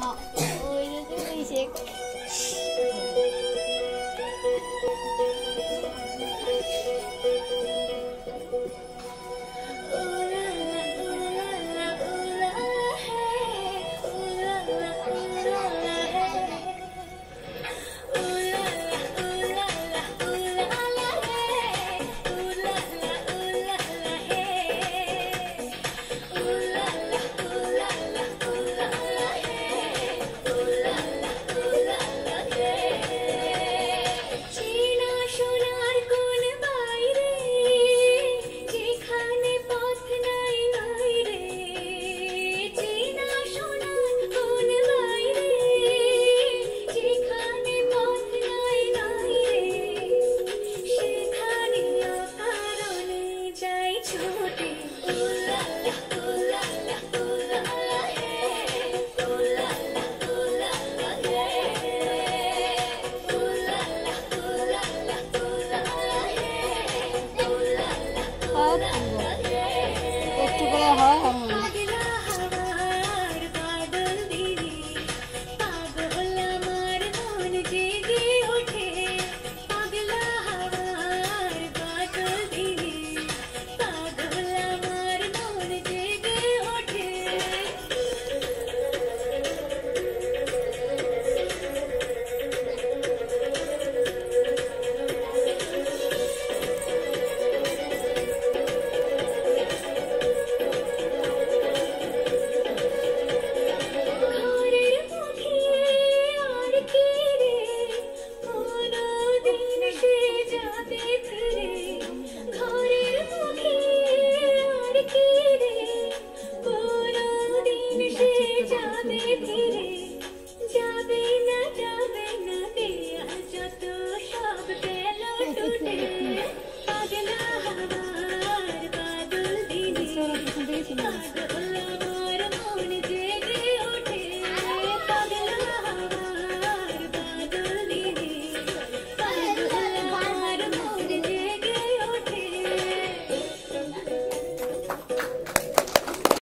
好，我就这么一些。her Thank you.